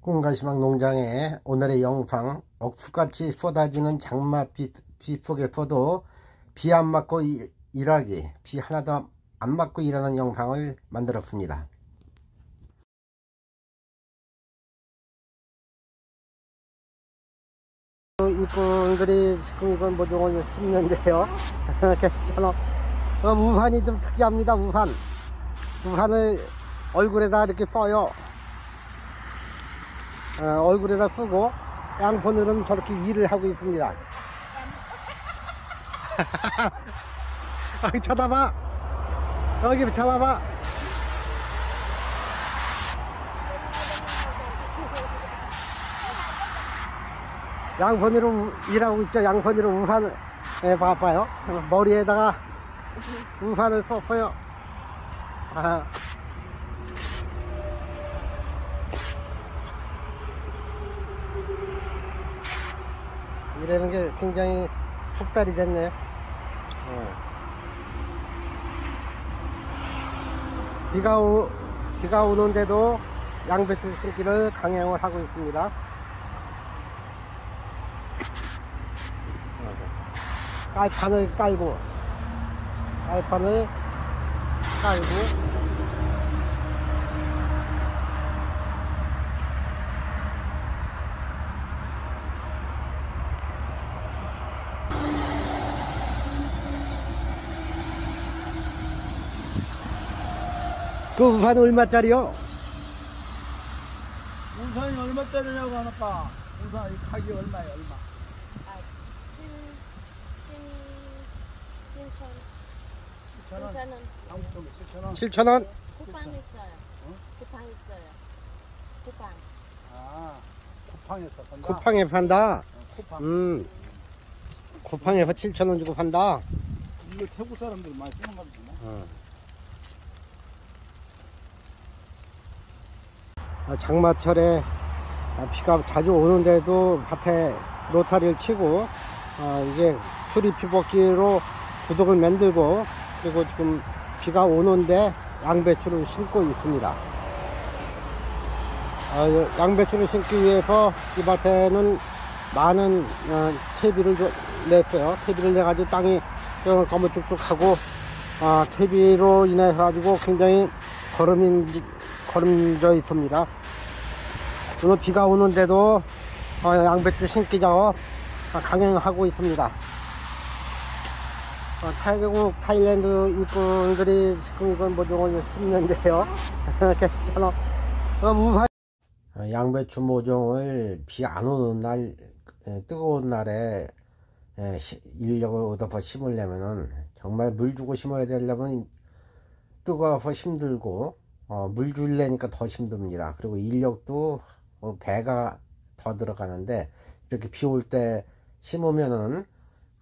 꿈가시막 농장의 오늘의 영상 억수같이 쏟아지는 장마 비, 비 속에 서도 비 안 맞고 일, 일하기 비 하나도 안 맞고 일하는 영상을 만들었습니다. 일꾼들이 지금 이건 모종을 심는데요. 괜찮아. 어, 우산이 좀 특이합니다 우산 우산을 얼굴에다 이렇게 써요. 어, 얼굴에다 쓰고 양손으로는 저렇게 일을 하고 있습니다. 여기 쳐다봐. 여기 쳐다봐. 양손으로 일하고 있죠. 양손으로 우산을 예, 봐봐요. 머리에다가 우산을 썼어요. 아. 이러는 게 굉장히 속달이 됐네 어. 비가 오, 비가 오는데도 양배추 심기를 강행을 하고 있습니다 어. 깔판을 깔고 깔판을 깔고 그 우산 얼마짜리요? 우산이 얼마짜리냐고 하니까 우산 이 가격이 얼마야 얼마 아, 7, 7, 7천, 7천원 7천 원. 한국 쪽에 7천 원 7,000원? 쿠팡 했어요. 쿠팡 했어요. 쿠팡. 아 쿠팡에서 산다 쿠팡에 판다 어, 쿠팡 음 쿠팡에서 7,000원 주고 판다 이거 태국 사람들 많이 쓰는 거구나 어. 장마철에 아, 비가 자주 오는데도 밭에 로타리를 치고 어, 이제 수리 피복기로 구독을 만들고 그리고 지금 비가 오는데 양배추를 심고 있습니다. 어, 양배추를 심기 위해서 이 밭에는 많은 어, 퇴비를 좀 냈어요. 퇴비를 내가지고 땅이 좀 거무쭉쭉하고 아, 퇴비로 인해 가지고 굉장히 걸음인, 걸음져 있습니다. 오늘 비가 오는데도 어, 양배추 심기죠. 아, 강행하고 있습니다. 어, 타이국 타일랜드 일꾼들이 지금 이건 모종을 심는데요. 괜찮아. 어, 무사... 어, 양배추 모종을 비 안 오는 날, 에, 뜨거운 날에 인력을 얻어서 심으려면은 정말 물 주고 심어야 되려면 뜨거워서 힘들고 어, 물 줄래니까 더 힘듭니다. 그리고 인력도 어, 배가 더 들어가는데 이렇게 비 올 때 심으면은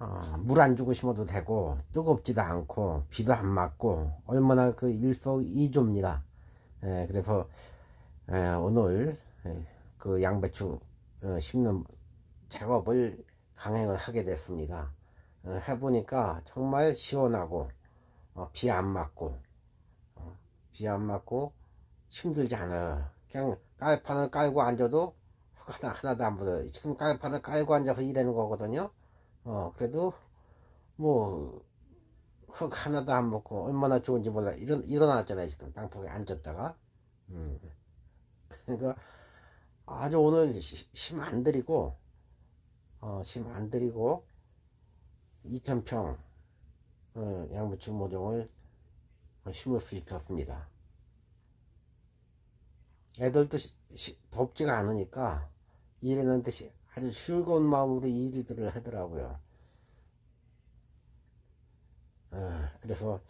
어, 물안 주고 심어도 되고 뜨겁지도 않고 비도 안 맞고 얼마나 그 일석이조입니다. 예, 그래서 예, 오늘 예, 그 양배추 어, 심는 작업을 강행을 하게 됐습니다. 어, 해보니까 정말 시원하고 어, 비안 맞고 어, 비 안 맞고 힘들지 않아요. 그냥 깔판을 깔고 앉아도 흙 하나, 하나도 안 묻어요. 지금 깔판을 깔고 앉아서 일하는 거거든요. 어, 그래도 뭐 흙 하나도 안 묻고 얼마나 좋은지 몰라. 일어, 일어났잖아요. 지금 땅속에 앉았다가. 음. 그러니까 아주 오늘 심안 들이고 어, 심안 들이고 2,000평 어, 양배추 모종을 심을 수 있었습니다. 애들도 시- 시- 덥지가 않으니까 일하는데 시- 아주 즐거운 마음으로 일들을 하더라고요. 어, 그래서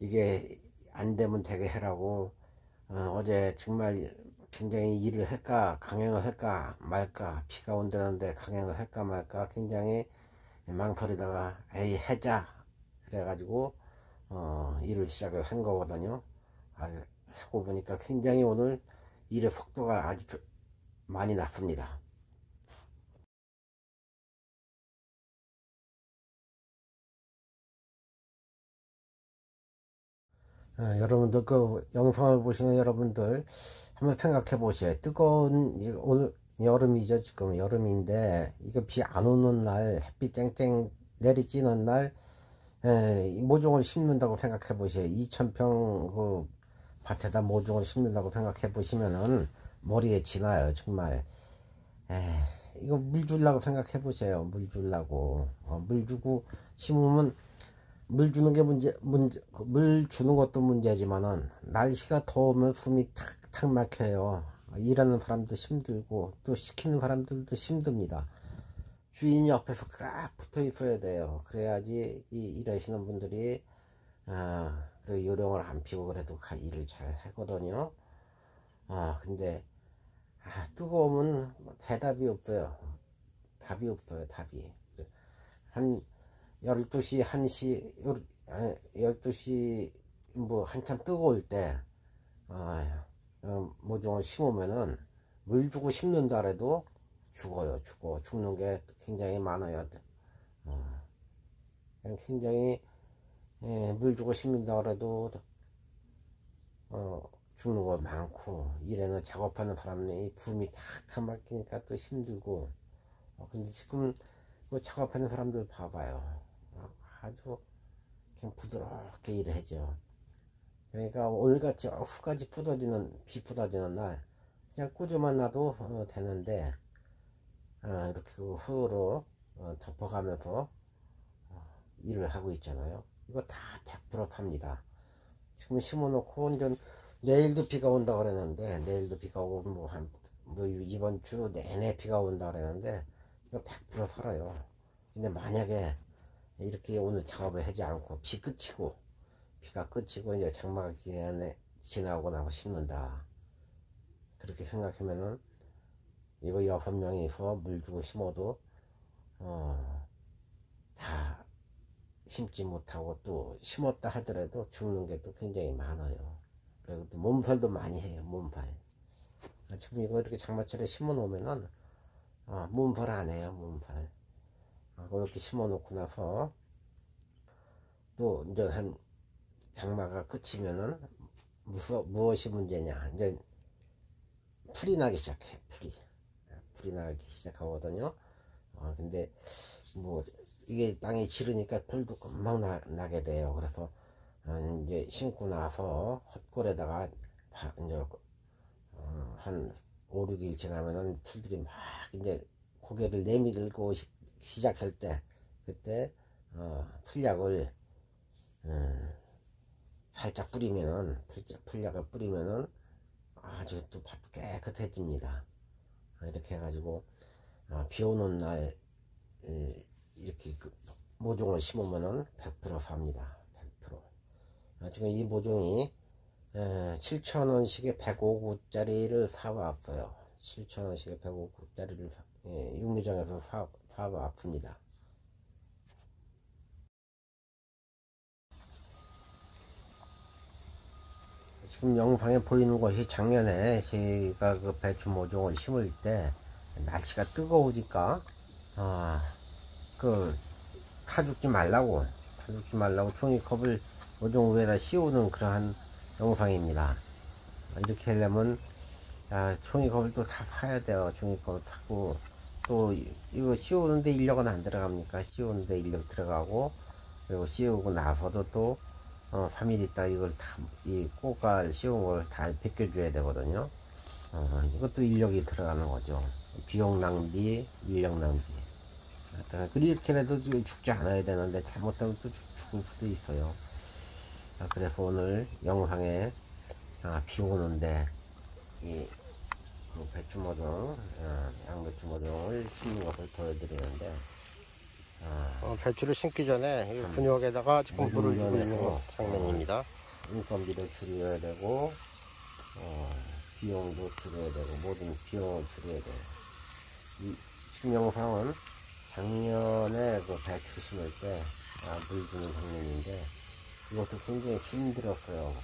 이게 안 되면 되게 해라고 어, 제 정말 굉장히 일을 할까 강행을 할까 말까 비가 온다는데 강행을 할까 말까 굉장히 망설이다가 에이 해자 그래가지고 어, 일을 시작을 한 거거든요. 아, 하고 보니까 굉장히 오늘 일의 속도가 아주 조- 많이 났습니다. 어, 여러분들 그 영상을 보시는 여러분들 한번 생각해 보세요. 뜨거운 오늘 여름이죠 지금 여름인데 이거 비 안 오는 날 햇빛 쨍쨍 내리쬐는 날 에, 이 모종을 심는다고 생각해 보세요. 2,000평 그 밭에다 모종을 심는다고 생각해 보시면은 머리에 지나요 정말. 에, 이거 물 주려고 생각해 보세요. 물 주려고 어, 물 주고 심으면 물 주는 게 문제, 문제, 그물 주는 것도 문제지만은, 날씨가 더우면 숨이 탁탁 막혀요. 일하는 사람도 힘들고, 또 시키는 사람들도 힘듭니다. 주인이 옆에서 딱 붙어 있어야 돼요. 그래야지, 이, 일하시는 분들이, 아, 그 요령을 안 피고 그래도 가- 일을 잘 하거든요. 아, 근데, 아, 뜨거우면 대답이 없어요. 답이 없어요, 답이. 한, 12시, 1시, 요- 아, 12시, 뭐, 한참 뜨거울 때, 아, 어, 모종을 심으면은, 물 주고 심는다 해도 죽어요, 죽어. 죽는 게 굉장히 많아요. 어, 굉장히, 예, 물 주고 심는다 그래도, 어, 죽는 거 많고, 이래는 작업하는 사람이 품이 탁탁 막히니까 또 힘들고, 어, 근데 지금, 그 작업하는 사람들 봐봐요. 어, 아주 그냥 부드럽게 일하죠. 그러니까 오늘같이 후가지 푸어지는 비 푸어지는 날 그냥 꾸준만 놔도 어, 되는데 어, 이렇게 그 흙으로 어, 덮어가면서 어, 일을 하고 있잖아요. 이거 다 100% 팝니다. 지금 심어놓고 이제 내일도 비가 온다 그랬는데 내일도 비가 오고 뭐한 뭐 이번 주 내내 비가 온다 그랬는데 이거 100% 팔아요. 근데 만약에 이렇게 오늘 작업을 하지 않고 비 끝이고 비가 끝이고 이제 장마가 기간에 지나고 나고 심는다. 그렇게 생각하면은 이거 여섯 명이서 물 주고 심어도 어, 다 심지 못하고 또 심었다 하더라도 죽는 게 또 굉장히 많아요. 그리고 또 몸살도 많이 해요. 몸살. 아, 지금 이거 이렇게 장마철에 심어 놓으면은 아, 몸살 안 해요. 몸살. 아, 그렇게 심어 놓고 나서 또 이제 한 장마가 끝이면은 무서, 무엇이 문제냐 이제 풀이 나기 시작해 풀이 풀이 나기 시작하거든요 어, 근데 뭐 이게 땅이 지르니까 풀도 금방 나, 나게 돼요 그래서 어, 이제 심고 나서 헛골에다가 바, 이제 어, 한 5, 6일 지나면은 풀들이 막 이제 고개를 내밀고 시, 시작할 때 그때 어, 풀약을 음, 살짝 뿌리면은 풀- 풀약을 뿌리면은 아주 또밭 깨끗해집니다. 아, 이렇게 해가지고 아, 비 오는 날 에, 이렇게 그 모종을 심으면은 100% 삽니다. 100%. 아, 지금 이 모종이 7,000원씩에 105구짜리를 사와왔어요. 7,000원씩에 105구짜리를 예, 육류장에서 사, 사와왔습니다. 지금 영상에 보이는 것이 작년에 제가 그 배추 모종을 심을 때 날씨가 뜨거우니까 아 그 타죽지 말라고 타죽지 말라고 종이컵을 모종 위에다 씌우는 그러한 영상입니다. 이렇게 하려면 아, 종이컵을 또 다 파야 돼요. 종이컵을 파고 또 이- 이거 씌우는데 인력은 안 들어갑니까? 씌우는데 인력 들어가고 그리고 씌우고 나서도 또 어, 3일 있다 이걸 다, 이 꽃갈 씌운 걸 다 벗겨줘야 되거든요. 어, 이것도 인력이 들어가는 거죠. 비용 낭비, 인력 낭비. 그렇게라도 좀 죽지 않아야 되는데 잘못하면 또 죽- 죽을 수도 있어요. 아, 그래서 오늘 영상에 아, 비 오는데 이그 배추 모종, 어, 양배추 모종을 심는 것을 보여드리는데 아, 어, 배추를 심기 전에 이 음. 분유에다가 지금 물을 물을 주고 있는 넣어서, 장면입니다. 인건비를 줄여야 되고 어, 비용도 줄여야 되고 모든 비용을 줄여야 돼요. 이 지금 영상은 작년에 그 배추 심을 때 아, 물 주는 장면인데 이것도 굉장히 힘들었어요.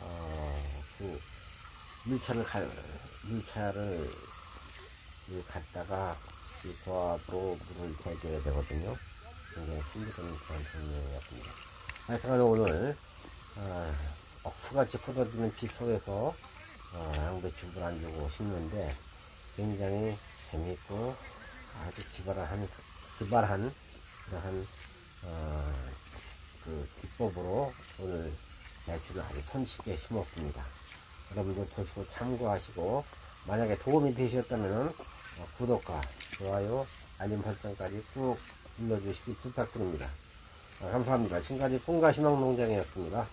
어, 그 물차를 가, 물차를 그 갔다가 이 고압으로 물을 대줘야 되거든요. 굉장히 힘든 그런 장면이었습니다. 하여튼 오늘 아, 억수같이 쏟아지는 비 속에서 어, 양배추를 안 주고 심는데 굉장히 재미있고 아주 기발한 기발한 그러한 어, 그 기법으로 오늘 배추를 아주 손쉽게 심었습니다. 여러분들 보시고 참고하시고 만약에 도움이 되셨다면 어, 구독과 좋아요 알림 설정까지 꾹 눌러주시기 부탁드립니다. 어, 감사합니다. 지금까지 꿈과 희망 농장이었습니다.